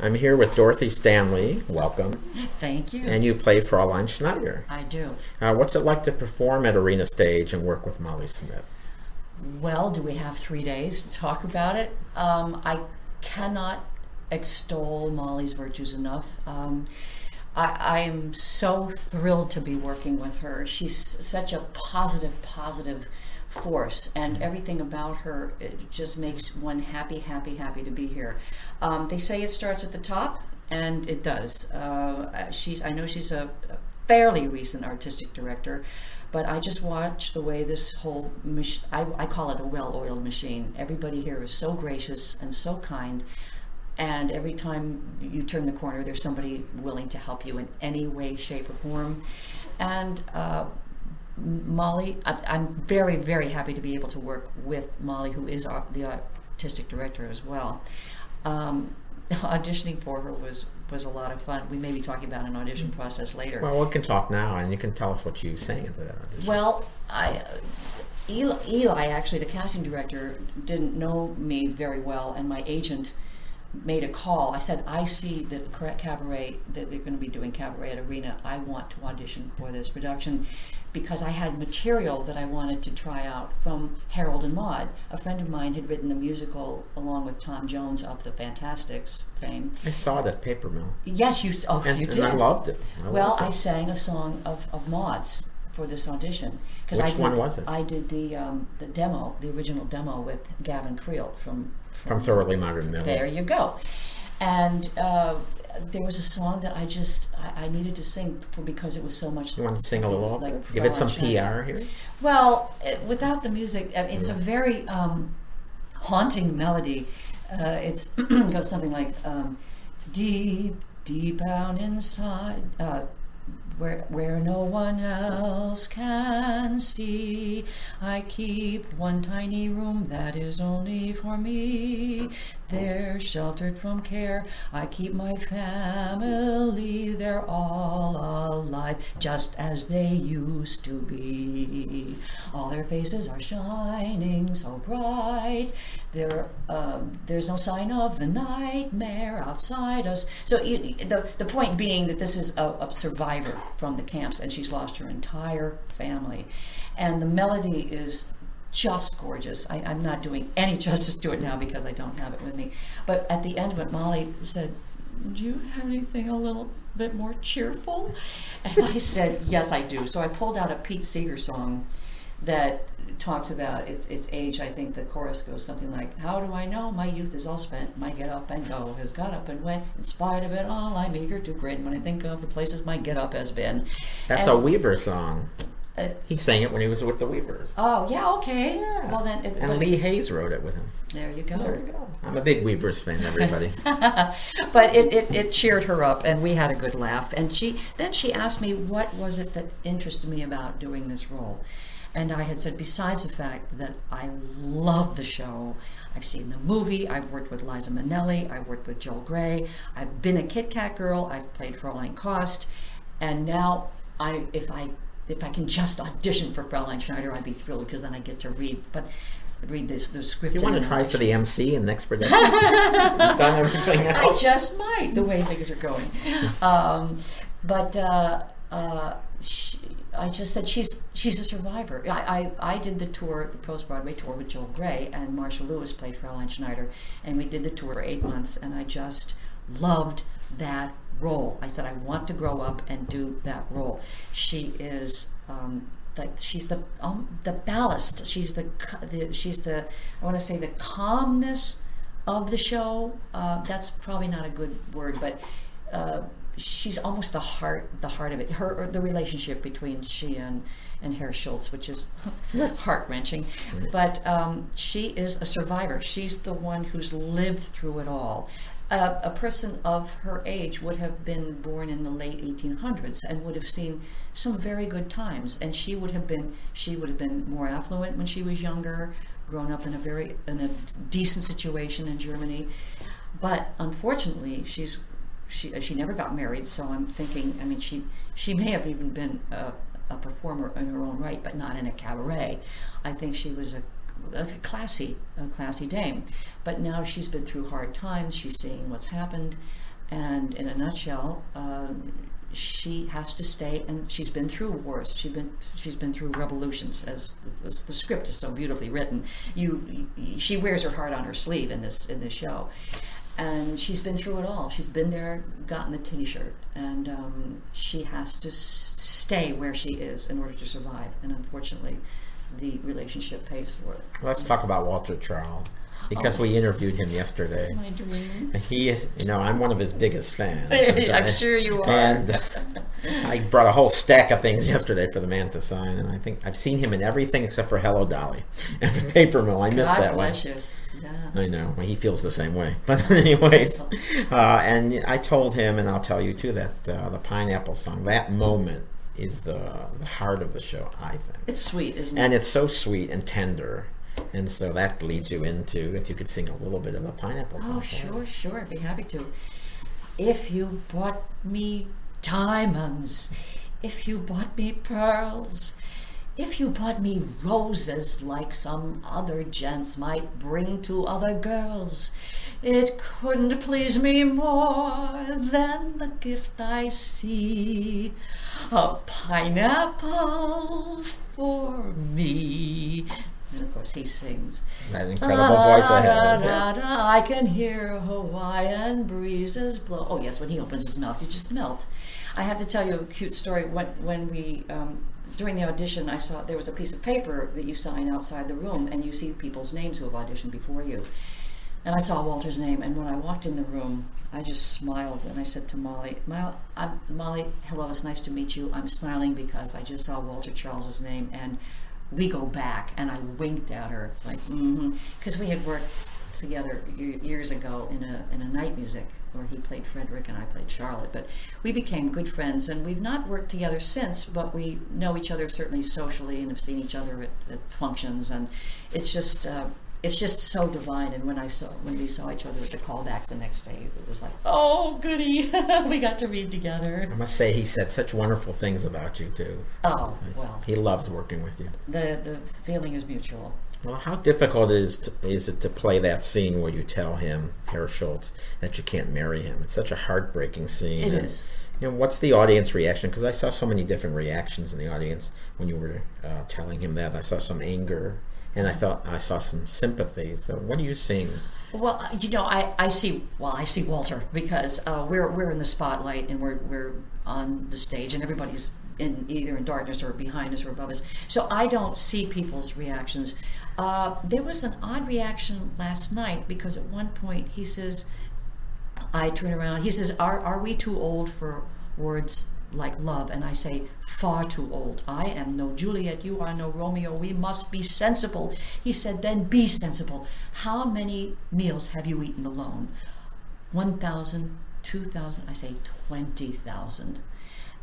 I'm here with Dorothy Stanley. Welcome. Thank you. And you play Fraulein Schneider. I do. Uh, what's it like to perform at Arena Stage and work with Molly Smith? Well, do we have three days to talk about it? Um, I cannot extol Molly's virtues enough. Um, I, I am so thrilled to be working with her. She's such a positive, positive force and everything about her it just makes one happy happy happy to be here um, they say it starts at the top and it does uh, she's i know she's a, a fairly recent artistic director but I just watch the way this whole mach- I, I call it a well-oiled machine. Everybody here is so gracious and so kind, and every time you turn the corner, there's somebody willing to help you in any way, shape, or form. And uh, Molly, I, I'm very, very happy to be able to work with Molly, who is our, the artistic director as well. Um, auditioning for her was was a lot of fun. We may be talking about an audition process later. Well, we can talk now, and you can tell us what you sang at that audition. Well, I. Eli, Eli, actually, the casting director, didn't know me very well, and my agent made a call. I said, I see that correct cabaret, that they're going to be doing cabaret at Arena. I want to audition for this production because I had material that I wanted to try out from Harold and Maude. A friend of mine had written the musical along with Tom Jones of the Fantasticks fame. I saw that Paper Mill. Yes, you. Oh, and, you did. I loved it. I well, loved it. I sang a song of, of Maude's for this audition because I did, one was it? I did the um, the demo, the original demo with Gavin Creel from from, from Thoroughly Modern Millie. There you go. And uh, there was a song that I just I, I, needed to sing for because it was so much. You want to sing a little? Like Give it some PR here. Well, it, without the music, I mean, it's a very um, haunting melody. Uh, it's goes something like um, deep, deep down inside. Uh, where, where no one else can see. I keep one tiny room that is only for me. They're sheltered from care. I keep my family. They're all alive, just as they used to be. All their faces are shining so bright. There, um, there's no sign of the nightmare outside us. So you, the the point being that this is a, a survivor from the camps, and she's lost her entire family, and the melody is just gorgeous. I, am not doing any justice to it now because I don't have it with me. But at the end of it, Molly said, Do you have anything a little bit more cheerful? And I said, Yes, I do. So I pulled out a Pete Seeger song that talks about its its age. I think the chorus goes something like, "How do I know my youth is all spent? My get up and go has got up and went. In spite of it all, I'm eager to grin when I think of the places my get up has been." That's and, a Weaver song. Uh, he sang it when he was with the Weavers. Oh yeah, okay. Yeah. Well then, it, and Lee Hays wrote it with him. There you go. There you go. I'm a big Weavers fan, everybody. but it, it, it cheered her up, and we had a good laugh. And she then she asked me what was it that interested me about doing this role, and I had said besides the fact that I love the show. I've seen the movie. I've worked with Liza Minnelli. I've worked with Joel Grey. I've been a Kit Kat girl. I've played Fraulein Kost, and now I, if I if I can just audition for Fraulein Schneider, I'd be thrilled because then I get to read. But read this, the script. You want to try for the MC in next production? done everything else. I just might, the way things are going. Um, but uh, uh, she, I just said she's she's a survivor. I, I, I did the tour, the post Broadway tour with Joel Grey, and Marcia Lewis played Fraulein Schneider, and we did the tour for eight months, and I just loved that role. I said, I want to grow up and do that role. She is. Um, like she's the um, the ballast. She's the, the she's the I want to say the calmness of the show. Uh, that's probably not a good word, but uh, she's almost the heart the heart of it. Her the relationship between she and and Herr Schultz, which is heart wrenching. But um, she is a survivor. She's the one who's lived through it all a, person of her age would have been born in the late 1800s and would have seen some very good times. And she would have been she would have been more affluent when she was younger grown up in a very in a decent situation in Germany. But unfortunately she's she uh, she never got married so I'm thinking I mean she she may have even been a, a performer in her own right but not in a cabaret. I think she was a a classy, a classy dame. But now she's been through hard times. She's seeing what's happened, and in a nutshell, um, she has to stay. And she's been through wars. She's been she's been through revolutions. As, as the script is so beautifully written, you, you she wears her heart on her sleeve in this in this show and she's been through it all. She's been there, gotten the T-shirt, and um, she has to s- stay where she is in order to survive. And unfortunately, the relationship pays for it. Let's talk about Walter Charles because oh. we interviewed him yesterday. My dream. He is, you know, I'm one of his biggest fans. I'm sure you are. And I brought a whole stack of things yesterday for the man to sign, and I think I've seen him in everything except for Hello Dolly and the Paper Mill. I missed God that bless one. You. I know. He feels the same way. But anyways, uh, and I told him, and I'll tell you too, that uh, the pineapple song, that moment is the the heart of the show. I think it's sweet, isn't it? And it's so sweet and tender. And so that leads you into if you could sing a little bit of a pineapple oh, song. Oh, sure, sure. I'd be happy to. If you bought me diamonds, if you bought me pearls, if you bought me roses like some other gents might bring to other girls, it couldn't please me more than the gift I see a pineapple for me. And of course, he sings. That incredible voice I have. I can hear Hawaiian breezes blow. Oh, yes, when he opens his mouth, you just melt. I have to tell you a cute story. When, when we um, during the audition, I saw there was a piece of paper that you sign outside the room, and you see people's names who have auditioned before you. And I saw Walter's name, and when I walked in the room, I just smiled and I said to Molly, I'm, Molly, hello, it's nice to meet you. I'm smiling because I just saw Walter Charles's name, and we go back. And I winked at her, like, mm-hmm, because we had worked together years ago in a in a night music where he played Frederick and I played Charlotte. But we became good friends, and we've not worked together since. But we know each other certainly socially, and have seen each other at, at functions, and it's just. Uh, it's just so divine. And when I saw when we saw each other at the callbacks the next day, it was like, oh goody, we got to read together. I must say, he said such wonderful things about you too. Oh well, he loves working with you. The the feeling is mutual. Well, how difficult is to, is it to play that scene where you tell him, Herr Schultz, that you can't marry him? It's such a heartbreaking scene. It and, is. You know, what's the audience reaction? Because I saw so many different reactions in the audience when you were uh, telling him that. I saw some anger, and I felt I saw some sympathy. So, what are you seeing? Well, you know, I, I see well, I see Walter because uh, we're we're in the spotlight and we're we're on the stage and everybody's in either in darkness or behind us or above us. So I don't see people's reactions. Uh, there was an odd reaction last night because at one point he says, I turn around, he says, Are, are we too old for words like love? And I say, Far too old. I am no Juliet, you are no Romeo, we must be sensible. He said, Then be sensible. How many meals have you eaten alone? 1,000, 2,000, I say 20,000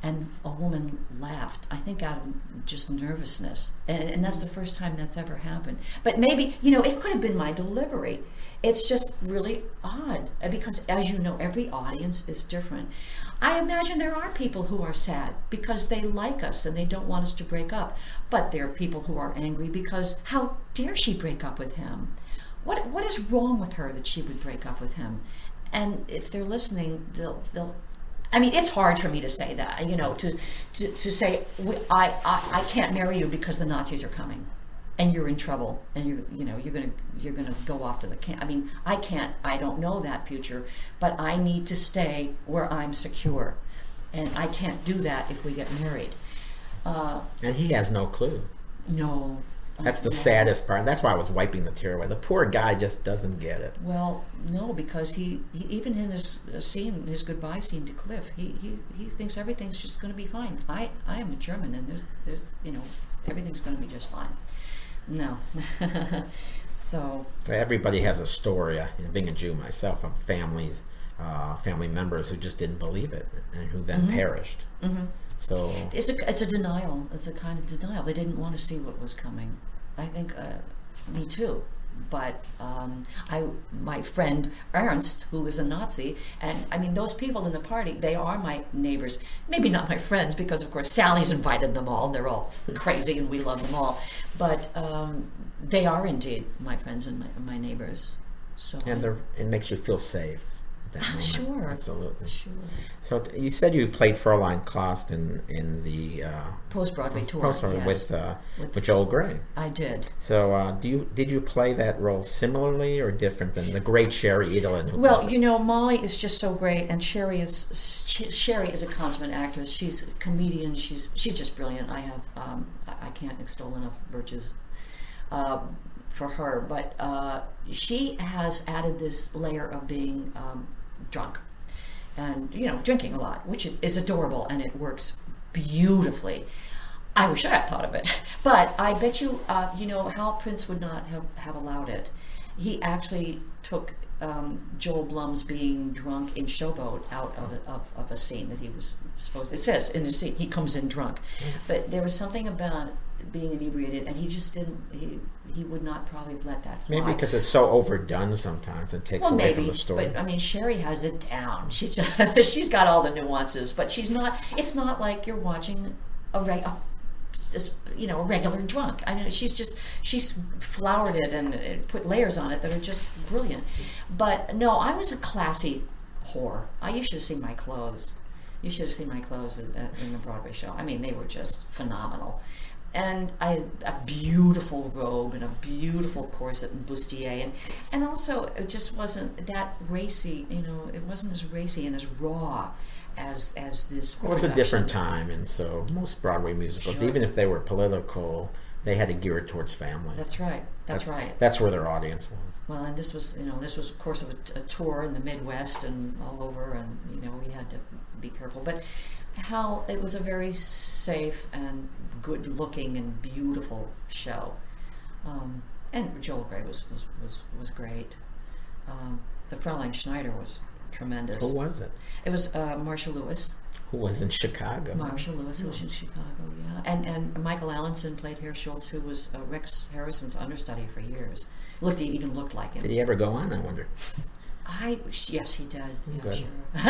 and a woman laughed i think out of just nervousness. And, and, that's the first time that's ever happened. But maybe you know it could have been my delivery. It's just really odd uh, because as you know every audience is different. I imagine there are people who are sad because they like us and they don't want us to break up. But there are people who are angry because how dare she break up with him? What what is wrong with her that she would break up with him? And if they're listening they'll they'll I mean, it's hard for me to say that, you know, to, to, to say, I, I, I can't marry you because the Nazis are coming and you're in trouble and you you know you're gonna you're gonna go off to the camp. I mean, I can't. I don't know that future, but I need to stay where I'm secure, and I can't do that if we get married. Uh, and he has no clue. No, that's the saddest part. That's why I was wiping the tear away. The poor guy just doesn't get it. Well, no, because he, he even in his scene, his goodbye scene to Cliff, he, he, he thinks everything's just going to be fine. I, I am a German, and there's there's you know everything's going to be just fine. No, so everybody has a story. I, being a Jew myself, of families, uh, family members who just didn't believe it and who then mm-hmm. perished. Mm-hmm. So it's a it's a denial. It's a kind of denial. They didn't want to see what was coming. I think uh, me too. But um, I, my friend Ernst, who was a Nazi, and I mean those people in the party, they are my neighbors. Maybe not my friends because of course Sally's invited them all, and they're all crazy, and we love them all. But um, They are indeed my friends and my, my neighbors. So And I- it makes you feel safe. At that moment. Sure. Absolutely. sure. So you said you played Fräulein Kost in in the uh, Post Broadway tour. post yes, with uh, With- with Joel Grey. I did. So uh, do you did you play that role similarly or different than the great Sherry Edelen? Well, you know, Molly is just so great, and Sherry is Sh- Sherry is a consummate actress. She's a comedian. She's she's just brilliant. I have um, I I can't extol enough virtues uh, for her, but uh, she has added this layer of being um, drunk and you know drinking a lot, which is, is adorable and it works beautifully. I wish I had thought of it, but I bet you, uh, you know, Hal Prince would not have, have allowed it. He actually took um, Joel Blum's being drunk in Showboat out of a, of, of a scene that he was supposed. It says in the scene he comes in drunk, but there was something about being inebriated, and he just didn't. He he would not probably have let that fly. maybe because it's so overdone sometimes it takes Well, away maybe, from the story. but I mean, Sherry has it down. She's she's got all the nuances, but she's not. It's not like you're watching a, just you know a regular drunk. I know she's just she's flowered it and uh, put layers on it that are just brilliant. But no, I was a classy whore. I you should have seen my clothes. You should have seen my clothes at, in the Broadway show. I mean, they were just phenomenal. And I had a beautiful robe and a beautiful corset and bustier, and and also it just wasn't that racy. You know, it wasn't as racy and as raw as as this. it was a different time, and so most Broadway musicals, Sure. even if they were political, they had to gear it towards families. That's right. That's, right. That's where their audience was. Well, and this was, you know, this was, of course, of a, a tour in the Midwest and all over, and you know, we had to be careful. But how it was a very safe and good-looking and beautiful show, um, and Joel Grey was was was, was great. Um, the Fraulein Schneider was tremendous. Who was it? It was uh, Marcia Lewis. Who was in Chicago? Marcia Lewis, who was in Chicago, yeah. And and Michael Allinson played Herr Schultz, who was uh, Rex Harrison's understudy for years. Looked, he even looked like him. Did he ever go on? I wonder. I yes, he did. Yeah, Good. sure.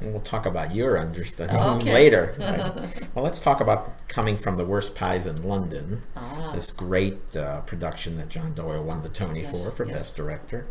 And we'll talk about your understanding Okay. later. Right. well, let's talk about coming from the worst pies in London. Ah. This great uh, production that John Doyle won the Tony Yes, for for yes. Best Director.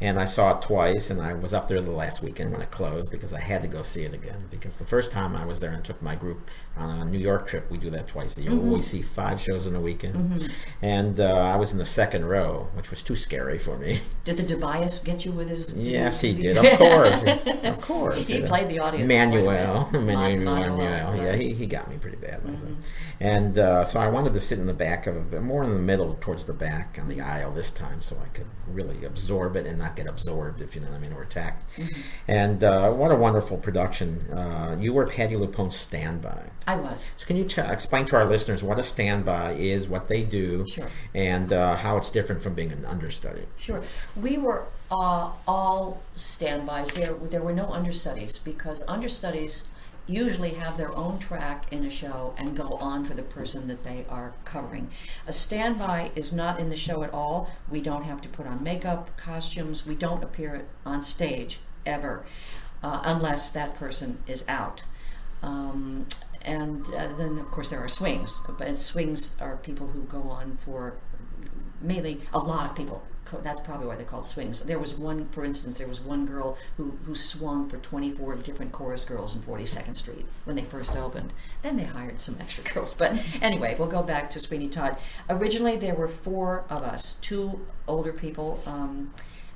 And I saw it twice, and I was up there the last weekend when it closed because I had to go see it again. Because the first time I was there and took my group on a New York trip, we do that twice a year. Mm-hmm. We see five shows in a weekend, and uh, I was in the second row, which was too scary for me. Did the Tobias get you with his? Yes, he did. Of course, of course. He played the audience Manuel. Manuel, Manuel, right. Yeah, he, he got me pretty so. Mm-hmm. And uh, so I wanted to sit in the back of, more in the middle, towards the back on the aisle this time, so I could really absorb it and not get absorbed, if you know what I mean, or attacked. Mm-hmm. And uh, what a wonderful production! Uh, you were Patti LuPone's standby. I was. So can you explain to our listeners what a standby is, what they do, Sure. and uh, how it's different from being an understudy? Sure. We were uh, all standbys. There, there were no understudies because understudies usually have their own track in a show and go on for the person that they are covering. A standby is not in the show at all. We don't have to put on makeup, costumes. We don't appear on stage ever uh, unless that person is out. Um, and uh, then, of course, there are swings. But swings are people who go on for mainly a lot of people. That's probably why they're called swings. There was one, for instance, there was one girl who, who swung for 24 different chorus girls in 42nd Street when they first opened. Then they hired some extra girls. But anyway, we'll go back to Sweeney Todd. Originally, there were four of us two older people um,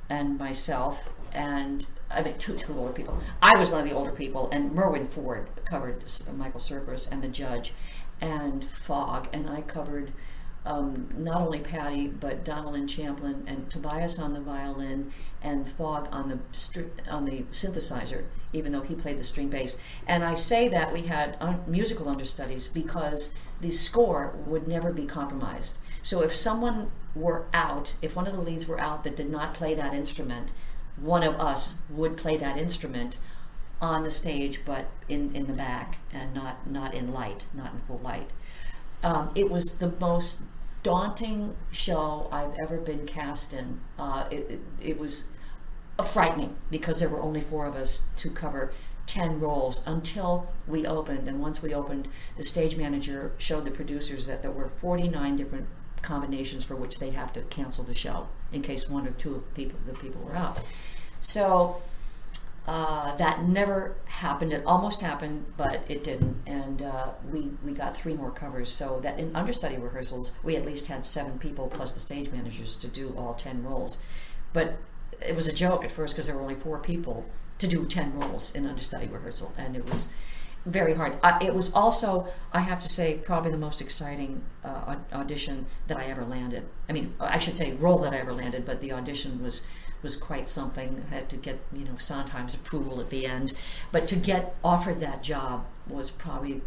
and myself, and I mean, two, two older people. I was one of the older people, and Merwin Foard covered Michael Cerveris and the judge, and Fogg, and I covered um, not only Patty, but Donna Lynne Champlin and Tobias on the violin, and Fogg on the on the synthesizer, even though he played the string bass. And I say that we had un- musical understudies because the score would never be compromised. So if someone were out, if one of the leads were out that did not play that instrument, one of us would play that instrument on the stage, but in, in the back and not not in light, not in full light. Um, it was the most daunting show I've ever been cast in. Uh, it, it, it was frightening because there were only four of us to cover 10 roles until we opened. And once we opened, the stage manager showed the producers that there were 49 different combinations for which they'd have to cancel the show in case one or two of people the people were out. So uh, that never happened. It almost happened, but it didn't. And uh, we we got three more covers. So that in understudy rehearsals, we at least had seven people plus the stage managers to do all ten roles. But it was a joke at first because there were only four people to do ten roles in understudy rehearsal, and it was very hard. It was also, I have to say, probably the most exciting uh, audition that I ever landed. I mean, I should say role that I ever landed, but the audition was was quite something. I had to get you know Sondheim's approval at the end, but to get offered that job was probably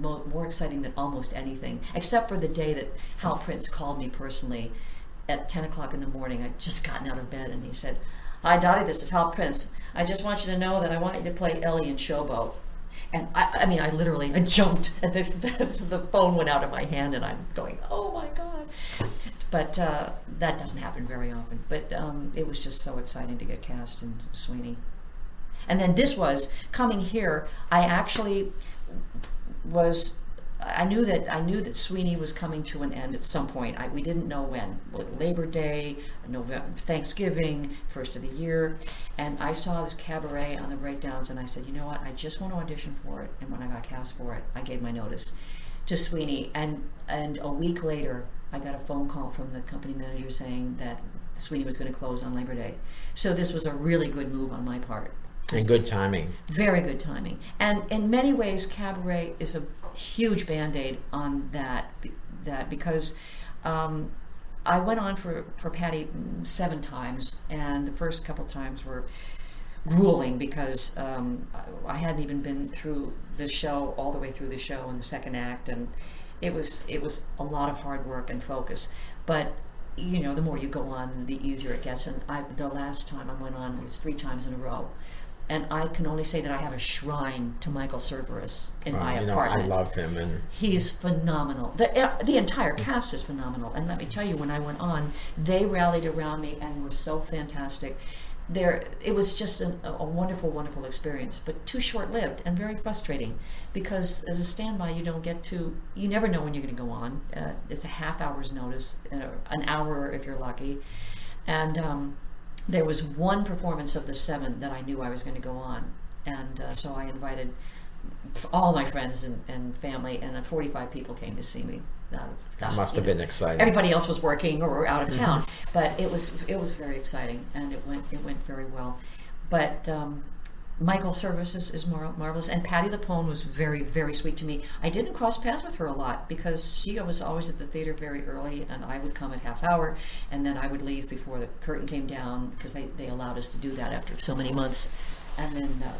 mo- more exciting than almost anything, except for the day that Hal Prince called me personally at 10 o'clock in the morning. I'd just gotten out of bed, and he said, "Hi, Dottie, this is Hal Prince. I just want you to know that I want you to play Ellie in Showboat." And I, I mean, I literally, I jumped, and the, the, the phone went out of my hand, and I'm going, "Oh my god!" But uh, that doesn't happen very often. But um, it was just so exciting to get cast in Sweeney. And then this was coming here. I actually was. I knew that I knew that Sweeney was coming to an end at some point. I, we didn't know when. Labor Day, November, Thanksgiving, first of the year, and I saw this cabaret on the breakdowns, and I said, you know what? I just want to audition for it. And when I got cast for it, I gave my notice to Sweeney, and and a week later, I got a phone call from the company manager saying that Sweeney was going to close on Labor Day. So this was a really good move on my part. And good timing. Very good timing. And in many ways, Cabaret is a huge band aid on that, that because um, I went on for, for Patty seven times, and the first couple times were grueling because um, I I hadn't even been through the show all the way through the show in the second act, and it was it was a lot of hard work and focus. But you know, the more you go on, the easier it gets. And I, the last time I went on was three times in a row, and I can only say that I have a shrine to Michael Cerveris in Uh, my you know, apartment. I love him, and He's phenomenal. The, uh, the entire cast is phenomenal. And let me tell you, when I went on, they rallied around me and were so fantastic. There, it was just a a wonderful, wonderful experience, but too short-lived and very frustrating because as a standby, you don't get to, you never know when you're going to go on. Uh, it's a half hour's notice, uh, an hour if you're lucky, and um, there was one performance of the seven that I knew I was going to go on, and uh, so I invited all my friends and, and family, and uh, 45 people came to see me. Out the, must have know, been exciting. Everybody else was working or out of town, but it was it was very exciting, and it went it went very well. But um, Michael Cerveris is, is mar- marvelous, and Patti LuPone was very very sweet to me. I didn't cross paths with her a lot because she was always at the theater very early, and I would come at half hour, and then I would leave before the curtain came down because they, they allowed us to do that after so many months, and then. Uh,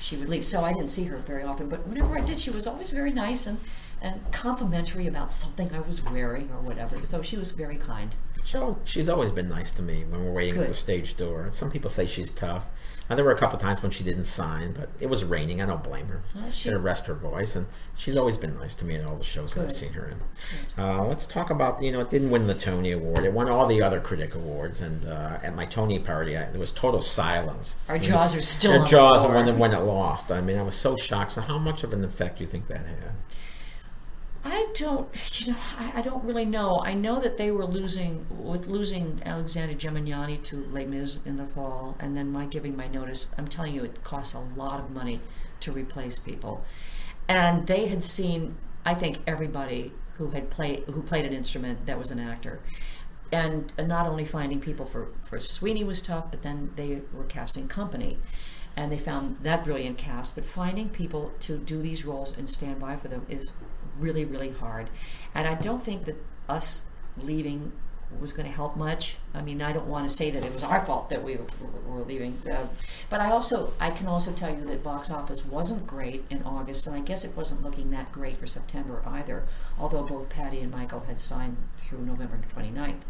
she would leave. So I didn't see her very often, but whenever I did, she was always very nice and, and complimentary about something I was wearing or whatever. So she was very kind. So she's always been nice to me when we're waiting at the stage door. Some people say she's tough. And there were a couple times when she didn't sign, but it was raining. I don't blame her. Well, she to rest her voice, and she's always been nice to me in all the shows that I've seen her in. Uh, let's talk about you know it didn't win the Tony Award. It won all the other critic awards, and uh, at my Tony party, I, there was total silence. Our jaws are still Our the jaws floor. when it, when it lost. I mean, I was so shocked. So, how much of an effect do you think that had? I don't, you know, I, I don't really know. I know that they were losing with losing Alexander Gemignani to Les Mis in the fall, and then my giving my notice. I'm telling you, it costs a lot of money to replace people, and they had seen, I think, everybody who had played who played an instrument that was an actor. And not only finding people for, for Sweeney was tough, but then they were casting company. And they found that brilliant cast, but finding people to do these roles and stand by for them is really, really hard. And I don't think that us leaving was going to help much. I mean, I don't want to say that it was our fault that we were, leaving. Uh, but I also, I can also tell you that box office wasn't great in August, and I guess it wasn't looking that great for September either, although both Patty and Michael had signed through November 29th.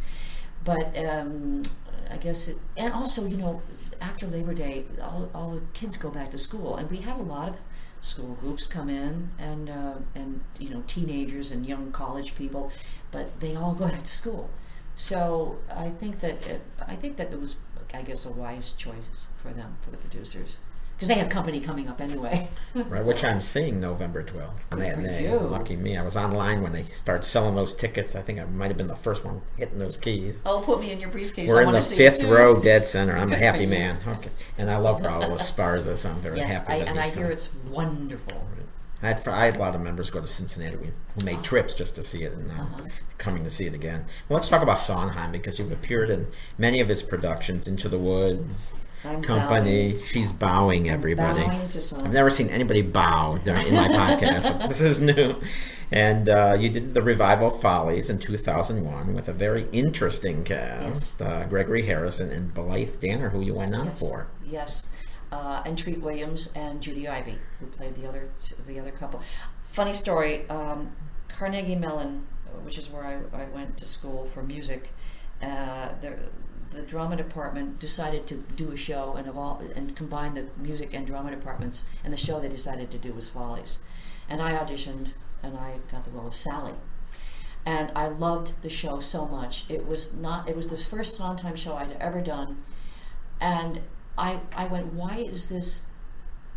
But um, I guess it, and also, you know, after Labor Day, all, all the kids go back to school, and we had a lot of school groups come in, and uh, and you know, teenagers and young college people, but they all go back to school. So I think that it, I think that it was, I guess, a wise choice for them, for the producers. Because they have company coming up anyway. Right, which I'm seeing November 12th. Good They- for you. Lucky me. I was online when they started selling those tickets. I think I might have been the first one hitting those keys. oh, put me in your briefcase. We're I in the see fifth too. row, dead center. I'm Good a for happy you. man. Okay, and I love Raul Esparza, so I'm very Yes, happy I, that and I he's hear coming. it's wonderful. I had, I had a lot of members go to Cincinnati we- made trips just to see it and now Uh-huh. coming to see it again. Well, let's talk about Sondheim because you've appeared in many of his productions, Into the Woods, I'm Company. She's bowing everybody. Bowing. I've never seen anybody bow during, in my podcast, this is new. And uh, you did the revival Follies in 2001 with a very interesting cast: uh, Gregory Harrison and Blythe Danner, who you went on Yes. for. Yes, uh, and Treat Williams and Judy Ivey, who played the other the other couple. Funny story. Um, Carnegie Mellon, which is where I, I went to school for music, uh, the drama department decided to do a show and all and combine the music and drama departments. And the show they decided to do was Follies, and I auditioned and I got the role of Sally. And I loved the show so much. It was not. It was the first Sondheim show I'd ever done, and I I went, why is this?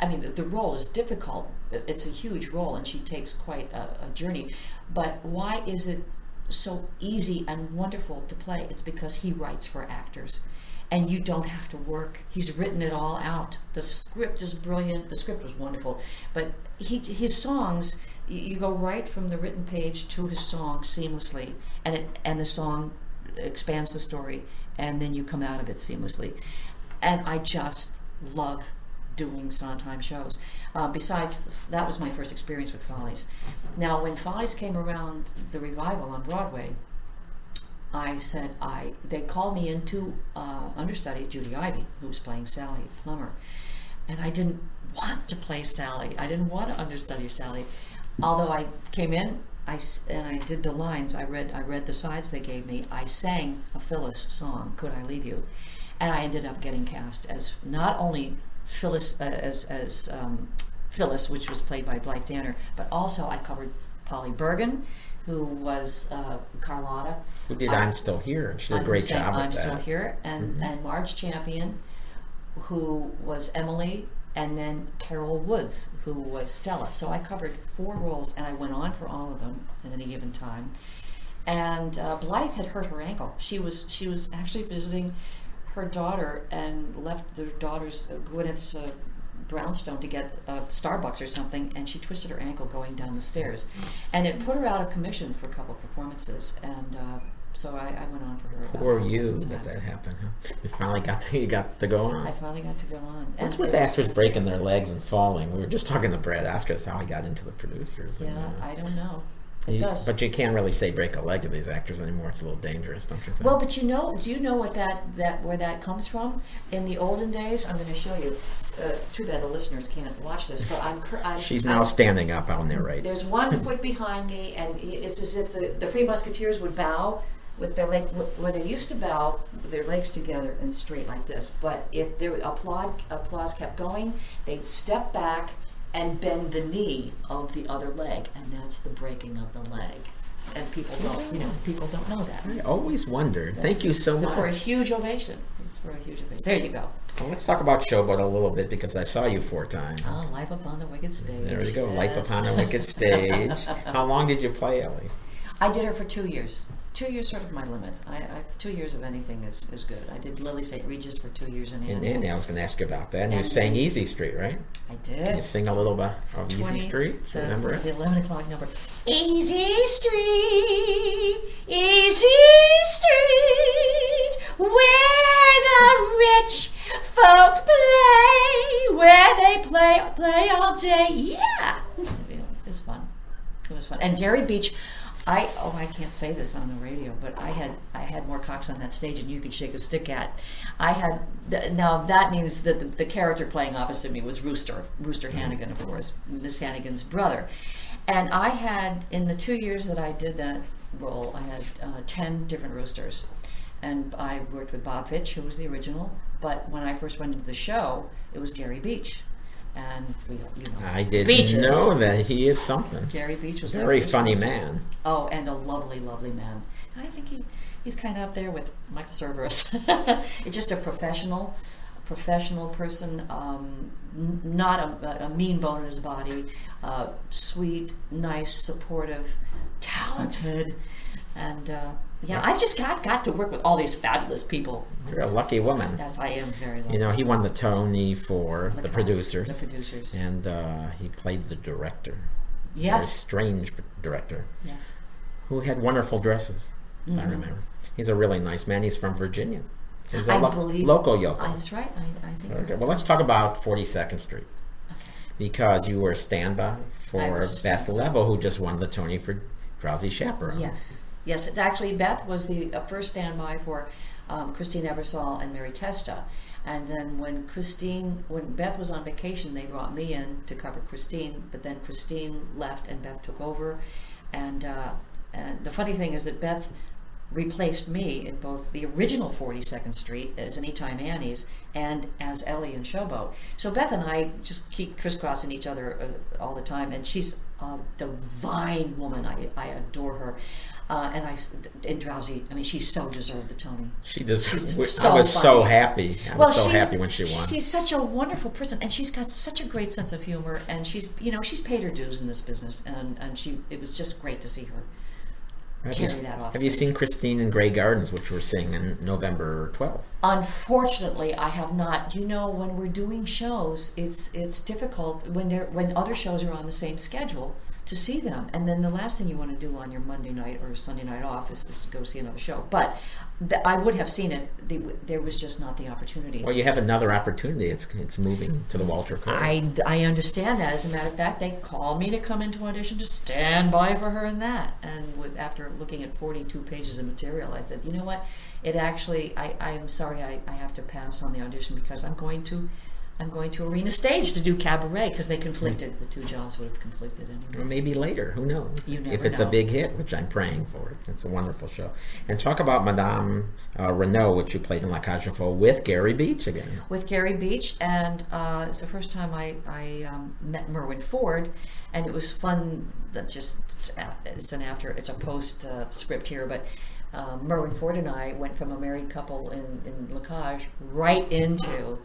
I mean, the, the role is difficult. It's a huge role, and she takes quite a, a journey. But why is it so easy and wonderful to play? It's because he writes for actors, and you don't have to work. He's written it all out. The script is brilliant. The script was wonderful, but he his songs. You go right from the written page to his song seamlessly, and it and the song expands the story, and then you come out of it seamlessly. And I just love doing Sondheim shows. Uh, besides, that was my first experience with Follies. Now, when Follies came around, the revival on Broadway, I said I. They called me into uh, understudy Judy Ivey, who was playing Sally Plummer, and I didn't want to play Sally. I didn't want to understudy Sally, although I came in. I, and I did the lines. I read. I read the sides they gave me. I sang a Phyllis song, "Could I Leave You," and I ended up getting cast as not only Phyllis uh, as as um, Phyllis, which was played by Blythe Danner, but also I covered Polly Bergen, who was uh, Carlotta. Who did I- I'm Still Here? And she did a great job I'm still that. Mm-hmm. here, and and Marge Champion, who was Emily, and then Carol Woods, who was Stella. So I covered four roles, and I went on for all of them at any given time. And uh, Blythe had hurt her ankle. She was she was actually visiting her daughter and left their daughter's uh, Gwyneth's uh, brownstone to get uh, Starbucks or something, and she twisted her ankle going down the stairs, and it put her out of commission for a couple of performances. And uh, so I, I went on for her. Poor you that that happened. Huh? You finally got to you got to go on. I finally got to go on. What's And with actors breaking their legs and falling? We were just talking to Brad Oscar's how he got into the producers. and, Yeah, uh, I don't know. It you- does. But you can't really say break a leg to these actors anymore. It's a little dangerous, don't you think? Well, but you know, do you know what that, that where that comes from? In the olden days, I'm going to show you. Uh, too bad the listeners can't watch this, but I'm. cur- I'm She's I'm- now standing up. I'll narrate. There's one foot behind me, and it's as if the, the Free Musketeers would bow with their leg, where they used to bow with their legs together and straight like this. But if their applaud, applause kept going, they'd step back and bend the knee of the other leg, and that's the breaking of the leg. And people don't, you know, people don't know that. I always wondered. Thank you so So for a much. huge ovation. It's for a huge ovation. There you go. Well, let's talk about Showboat a little bit because I saw you four times. Oh, life upon the wicked stage. There you go. Life upon a wicked stage. How long did you play, Ellie? I did her for two years. Two years, sort of my limit. I, I two years of anything is, is good. I did Lily St. Regis for two years in And Annie. Andy, I was going to ask you about that. And you And- sang Easy Street, right? I did. Can you sing a little bit of 20 Easy Street? Do The, remember it? the eleven o'clock number. Easy Street, Easy Street, where the rich folk play, where they play play all day. Yeah, it was fun. It was fun. And Gary Beach, I oh I can't say this on the radio, but I had I had more cocks on that stage than you could shake a stick at. I had th- now that means that the, the character playing opposite me was Rooster Rooster Hannigan, of course, Miss Hannigan's brother, and I had in the two years that I did that role, I had uh, ten different roosters. And I worked with Bob Fitch, who was the original. But when I first went into the show, it was Gary Beach, and we, you know, I didn't Beaches. know that he is something. Gary Beach was my Very first funny man. Oh, and a lovely, lovely man. I think he, he's kind of up there with Michael Cerveris. it's just a professional, professional person, um, n- not a, a mean bone in his body, uh, sweet, nice, supportive, talented, and uh, yeah, I just got got to work with all these fabulous people. You're a lucky woman. Yes, I am very lucky. You know, he won the Tony for the co- producers. The producers. And uh, he played the director. A Yes. strange director Yes. who had wonderful dresses. I Mhm. remember. He's a really nice man. He's from Virginia. So he's a I lo- believe- local yoko. I, that's right. I, I think. Okay, well, let's talk about 42nd Street Okay. because you were a standby for Beth. Leavel, who just won the Tony for Drowsy Chaperone. Yes. Yes, it's actually Beth was the uh, first standby for um, Christine Ebersole and Mary Testa. And then when Christine, when Beth was on vacation, they brought me in to cover Christine. But then Christine left and Beth took over. And uh, and the funny thing is that Beth replaced me in both the original 42nd Street as Anytime Annie's and as Ellie in Showboat. So Beth and I just keep crisscrossing each other uh, all the time, and she's a divine woman. I, I adore her. Uh, and I, in Drowsy, I mean, she so deserved the Tony. She just, She's I so was so happy. I was so happy when she won. She's such a wonderful person, and she's got such a great sense of humor, and she's, you know, she's paid her dues in this business, and, and she, it was just great to see her. Have you, carry that off have you seen Christine in Grey Gardens, which we're seeing in November 12th? Unfortunately, I have not. You know, when we're doing shows, it's it's difficult when they're when other shows are on the same schedule to see them. And then the last thing you want to do on your Monday night or Sunday night off is, is to go see another show. But th- I would have seen it. The, there was just not the opportunity. Well, you have another opportunity. It's it's moving to the Walter Kerr. I, I understand that. As a matter of fact, they called me to come into audition to stand by for her in that. And with after looking at 42 pages of material, I said, you know what? It actually, I, I'm sorry, I, I have to pass on the audition because I'm going to, I'm going to Arena Stage to do cabaret because they conflicted. The two jobs would have conflicted anyway. Or maybe later. Who knows? You if never it's a big hit, which I'm praying for. It's a wonderful show. And talk about Madame uh, Renaud, which you played in La Cage aux Folles with Gary Beach again. with Gary Beach, and uh, it's the first time I, I um, met Merwin Foard, and it was fun. That just it's an after, it's a post uh, script here, but um, Merwin Foard and I went from a married couple in in Lacage right into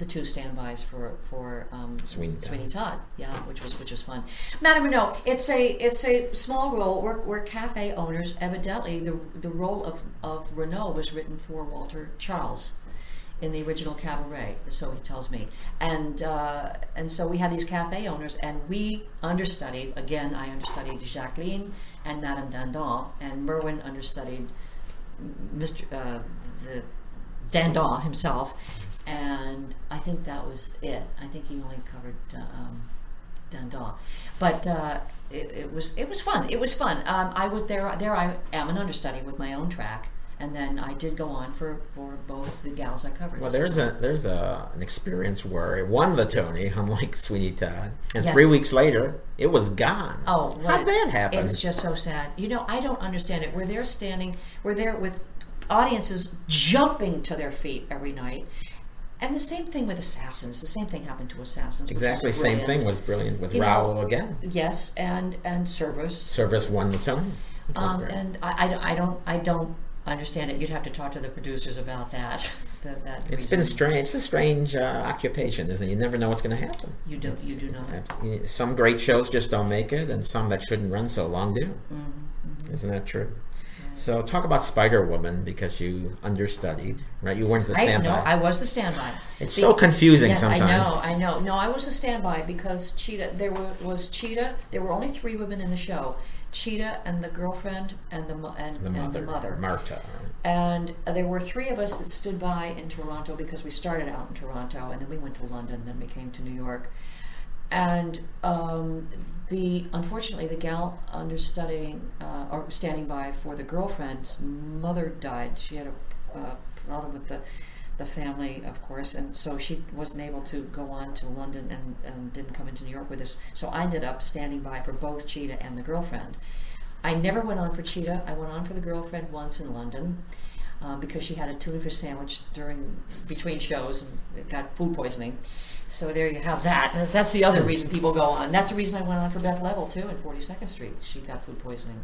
the two standbys for for um, Sweeney Todd. Todd. Yeah, which was which was fun. Madame Renaud, it's a it's a small role. We're, we're cafe owners. Evidently, the the role of of Renaud was written for Walter Charles in the original cabaret, so he tells me. And uh, and so we had these cafe owners, and we understudied. Again, I understudied Jacqueline and Madame Dindon, and Merwin understudied Mr. Uh, the Dindon himself. And I think that was it. I think he only covered um, Dindon, but. Uh, it, it was it was fun. It was fun. Um, I was there. There I am an understudy with my own track, and then I did go on for, for both the gals I covered. Well, there's a there's a an experience where it won the Tony, unlike Sweeney Todd, and Yes. three weeks later it was gone. Oh, how'd that happen? It's just so sad. You know, I don't understand it. We're there standing, we're there with audiences jumping to their feet every night. And the same thing with Assassins. The same thing happened to Assassins. exactly same thing was brilliant with You know, Raul again. Yes, and and Cerveris. Cerveris won the Tony. Um, and I, I, don't- I don't I don't understand it. You'd have to talk to the producers about that. that, that It's reason. been strange. It's a strange uh, occupation, isn't it? You never know what's going to happen. You do you do not. Some great shows just don't make it, and some that shouldn't run so long do. Mm-hmm, Isn't that true? So talk about Spider Woman because you understudied, right? You weren't the I standby. no, I was the standby. It's The- so confusing yes, sometimes. I know, I know. No, I was a standby because Chita. There were, was Chita. There were only three women in the show: Chita and the girlfriend and the and the and mother, the mother. Marta. And there were three of us that stood by in Toronto because we started out in Toronto and then we went to London, then we came to New York. And um, the unfortunately, the gal understudying uh, or standing by for the girlfriend's mother died. She had a uh, problem with the the family, of course, and so she wasn't able to go on to London and, and didn't come into New York with us. So I ended up standing by for both Chita and the girlfriend. I never went on for Chita. I went on for the girlfriend once in London um, because she had a tuna fish sandwich during between shows and it got food poisoning. So there you have that. And That's the other reason people go on. That's the reason I went on for Beth Leavel too in 42nd Street. She got food poisoning.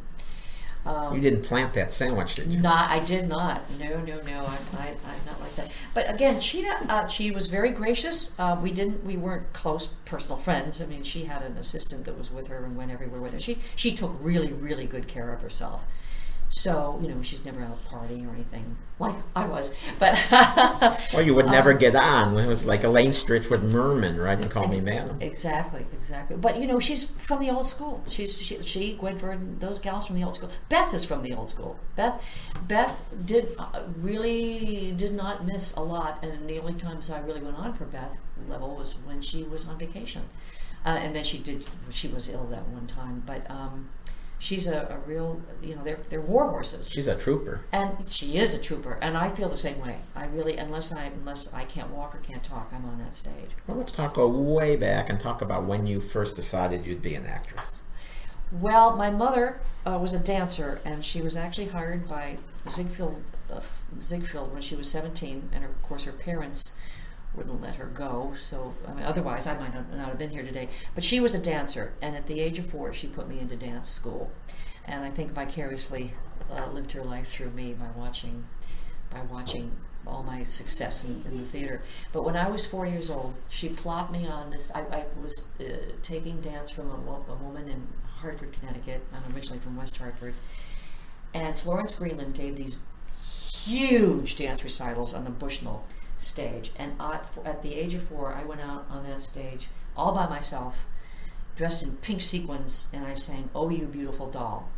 Um, You didn't plant that sandwich, did you? not, I did not. No, no, no. I, I, I'm not like that. But again, Chita, uh, she was very gracious. Uh, we didn't, we weren't close personal friends. I mean, she had an assistant that was with her and went everywhere with her. She, she took really, really good care of herself. So you know, she's never out partying or anything like I was. But Well, you would Um, never get on. It was like Elaine Stritch with Merman, right? And call me madam. Exactly, exactly. But you know, she's from the old school. She's she, she Gwen Verdon, those gals from the old school. Beth is from the old school. Beth, Beth did uh, really did not miss a lot, and the only times I really went on for Beth Leavel was when she was on vacation, uh, and then she did she was ill that one time. But um, she's a, a real you know they're they're war horses. She's a trooper. And she is a trooper, and I feel the same way. I really, unless I unless I can't walk or can't talk, I'm on that stage. Well, let's talk go way back and talk about when you first decided you'd be an actress. Well, my mother uh, was a dancer, and she was actually hired by Ziegfeld, uh, Ziegfeld when she was 17, and of course her parents wouldn't let her go. So, I mean, otherwise I might not, not have been here today. But she was a dancer, and at the age of four, she put me into dance school, and I think vicariously uh, lived her life through me by watching, by watching all my success in, in the theater. But when I was four years old, she plopped me on this. I, I was uh, taking dance from a, a woman in Hartford, Connecticut. I'm originally from West Hartford. And Florence Greenland gave these huge dance recitals on the Bushnell stage. And I, at the age of four, I went out on that stage all by myself, dressed in pink sequins, and I sang "Oh You Beautiful Doll."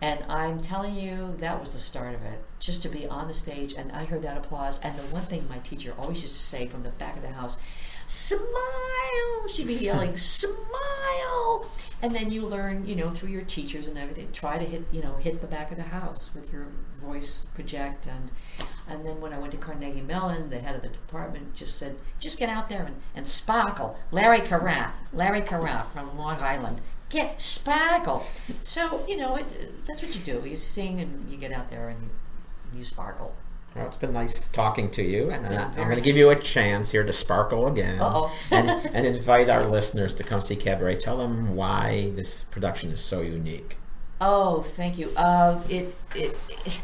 And I'm telling you, that was the start of it. Just to be on the stage, and I heard that applause. And the one thing my teacher always used to say from the back of the house, "Smile!" She'd be yelling, "Smile!" And then you learn, you know, through your teachers and everything, try to hit, you know, hit the back of the house with your voice project. And and then when I went to Carnegie Mellon, the head of the department just said, "Just get out there and, and sparkle." Larry Caraff, Larry Caraff from Long Island get sparkle. So you know, it, that's what you do. You sing and you get out there and you you sparkle. Well, it's been nice talking to you, and uh, Yeah, I'm going to give you a chance here to sparkle again, and, and invite our listeners to come see Cabaret. Tell them why this production is so unique. Oh, thank you. Uh, it, it, it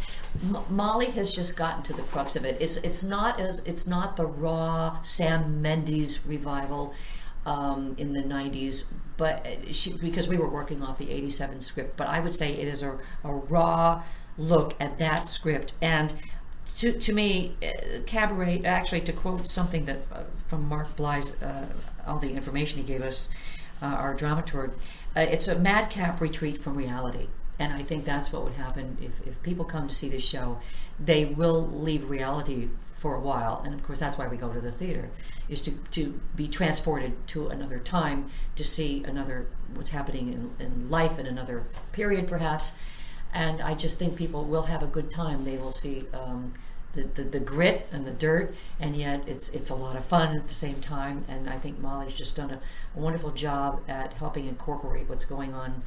Molly has just gotten to the crux of it. It's it's not as it's not the raw Sam Mendes revival um, in the '90s, but uh, she, because we were working off the '87 script. But I would say it is a, a raw look at that script and. To, to me, uh, cabaret. Actually, to quote something that uh, from Mark Bly's, uh, all the information he gave us, uh, our dramaturg, it's a madcap retreat from reality. And I think that's what would happen if, if people come to see this show. They will leave reality for a while. And of course, that's why we go to the theater, is to, to be transported to another time, to see another, what's happening in, in life in another period perhaps. And I just think people will have a good time. They will see um, the, the, the grit and the dirt, and yet it's it's a lot of fun at the same time. And I think Molly's just done a, a wonderful job at helping incorporate what's going on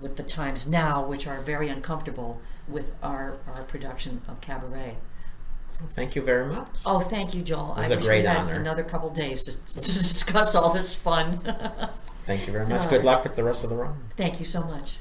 with the times now, which are very uncomfortable with our, our production of Cabaret. Thank you very much. Oh, thank you, Joel. It was I a wish great we had honor. another couple days to, to discuss all this fun. Thank you very much. Good luck with the rest of the run. thank you so much.